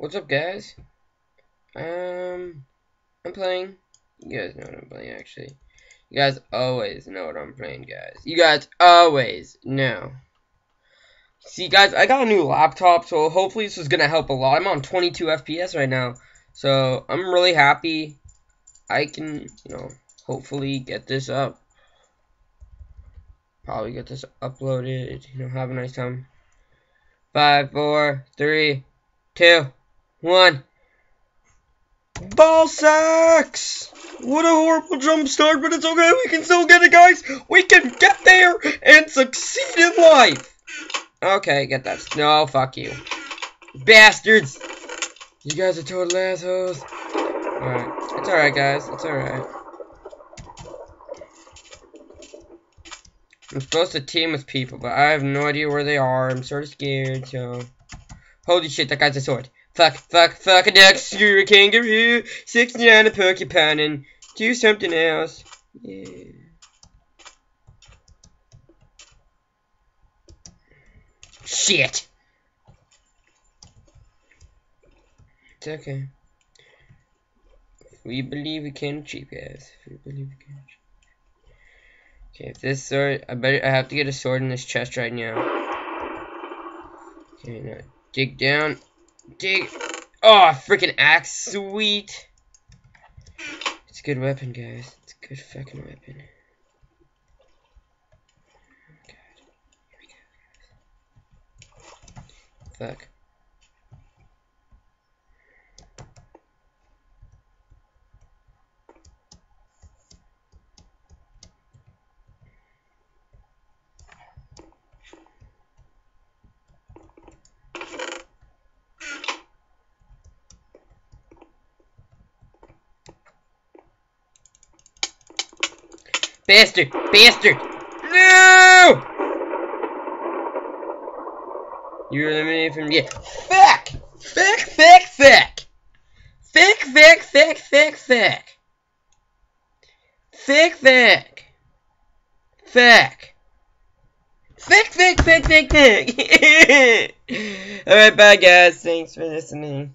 What's up, guys? Um, I'm playing. You guys know what I'm playing, actually. You guys always know what I'm playing, guys. You guys always know. See, guys, I got a new laptop, so hopefully this is going to help a lot. I'm on 22 FPS right now, so I'm really happy I can, you know, hopefully get this up. Probably get this uploaded, you know, have a nice time. Five, four, three, two, one. Ball sacks! What a horrible jump start, but it's okay. We can still get it, guys. We can get there and succeed in life. Okay, get that. No, fuck you. Bastards! You guys are total assholes. Alright. It's alright, guys. It's alright. I'm supposed to team with people, but I have no idea where they are. I'm sort of scared, so... Holy shit, that guy's a sword. Fuck, fuck, fuck a duck, screw a kangaroo, 69 a porcupine, and do something else. Yeah. Shit! It's okay. We believe we can achieve, guys. We believe we can achieve. Okay, if this sword, I better, I have to get a sword in this chest right now. Okay, now dig down, dig. Oh, freaking axe, sweet. It's a good weapon, guys. It's a good fucking weapon. Fuck. Bastard! Bastard! No! You're eliminated from yeah. Fuck! Fuck! Fuck! Fuck! Fuck! Fuck! Fuck! Fuck! Fuck! Fuck! Fuck! Fuck! Fuck! Fuck! Fuck! Fuck! Fuck! Alright, bye guys. Thanks for listening.